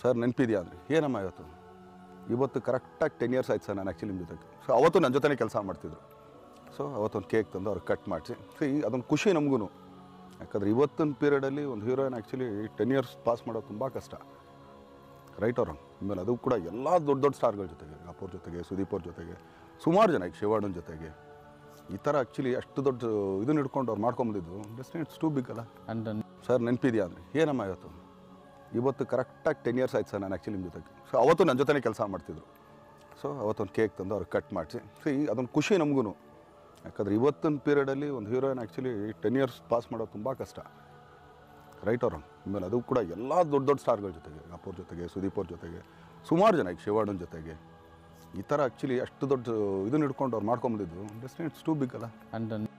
Sir ನೆನಪಿದೆಯಾ ಅಂದರೆ ಏನಮ್ಮ ಇವತ್ತು? ಇವತ್ತು ಕರೆಕ್ಟಾಗಿ ಟೆನ್ ಇಯರ್ಸ್ ಆಯ್ತು ಸರ್ ನಾನು ಆ್ಯಕ್ಚುಲಿ ನಿಮ್ಮ ಜೊತೆಗೆ. ಸೊ ಅವತ್ತು ನನ್ನ ಜೊತೆನೇ ಕೆಲಸ ಮಾಡ್ತಿದ್ರು. ಸೊ ಅವತ್ತೊಂದು ಕೇಕ್ ತಂದು ಅವ್ರಿಗೆ ಕಟ್ ಮಾಡಿಸಿ. ಸೊ ಈ ಅದೊಂದು ಖುಷಿ ನಮಗೂ ಯಾಕಂದರೆ ಇವತ್ತಿನ ಪೀರಿಯಡಲ್ಲಿ ಒಂದು heroine actually ten years pass ಮಾಡೋದು ತುಂಬ ಕಷ್ಟ. ರೈಟ್ ಅವ್ರ ಆಮೇಲೆ ಅದು ಕೂಡ ಎಲ್ಲ ದೊಡ್ಡ ದೊಡ್ಡ ಸ್ಟಾರ್ಗಳ ಜೊತೆಗೆ ಅಪೂರ್ ಜೊತೆಗೆ ಸುದೀಪ್ ಅವ್ರ ಜೊತೆಗೆ ಸುಮಾರು ಜನ ಈಗ ಶಿವಾಡನ್ ಜೊತೆಗೆ. ಈ ಥರ ಆ್ಯಕ್ಚುಲಿ ಅಷ್ಟು ದೊಡ್ಡ ಇದನ್ನ ಹಿಡ್ಕೊಂಡು ಅವ್ರು ಮಾಡ್ಕೊಂಬಂದಿದ್ದು ಜಸ್ಟ್ ಇಟ್ಸ್ ಟೂ ಬಿಗ್ ಅಲ್ಲ? ಸರ್ ನೆನಪಿದೆಯಾ ಅಂದರೆ ಏನಮ್ಮ ಇವತ್ತು? ಇವತ್ತು ಕರೆಕ್ಟಾಗಿ ಟೆನ್ ಇಯರ್ಸ್ ಆಯ್ತು ಸರ್ ನಾನು ಆ್ಯಕ್ಚುಲಿ ನಿಮ್ಮ ಜೊತೆಗೆ. ಸೊ ಅವತ್ತು ನನ್ನ ಜೊತೆನೇ ಕೆಲಸ ಮಾಡ್ತಿದ್ರು. ಸೊ ಅವತ್ತೊಂದು ಕೇಕ್ ತಂದು ಅವ್ರು ಕಟ್ ಮಾಡಿಸಿ. ಸೊ ಈ ಅದೊಂದು ಖುಷಿ ನಮಗೂ ಯಾಕಂದ್ರೆ ಇವತ್ತಿನ ಪೀರಿಯಡಲ್ಲಿ ಒಂದು heroine actually ten years pass ಮಾಡೋದು ತುಂಬ ಕಷ್ಟ. ರೈಟ್ ಅವ್ರ ಆಮೇಲೆ ಅದು ಕೂಡ ಎಲ್ಲ ದೊಡ್ಡ ದೊಡ್ಡ ಸ್ಟಾರ್ಗಳ ಜೊತೆಗೆ ಅಪ್ಪವ್ರ ಜೊತೆಗೆ, ಸುದೀಪ್ ಅವ್ರ ಜೊತೆಗೆ, ಸುಮಾರು ಜನ, ಈಗ ಶಿವಾಡನ್ ಜೊತೆಗೆ. ಈ ಥರ ಆ್ಯಕ್ಚುಲಿ ಅಷ್ಟು ದೊಡ್ಡ ಇದನ್ನ ಹಿಡ್ಕೊಂಡು ಅವ್ರು ಮಾಡ್ಕೊಂಬಂದಿದ್ದು ಇಟ್ಸ್ ಟೂ ಬಿಗ್ ಅಲ್ಲ? ಆ್ಯಂಡ್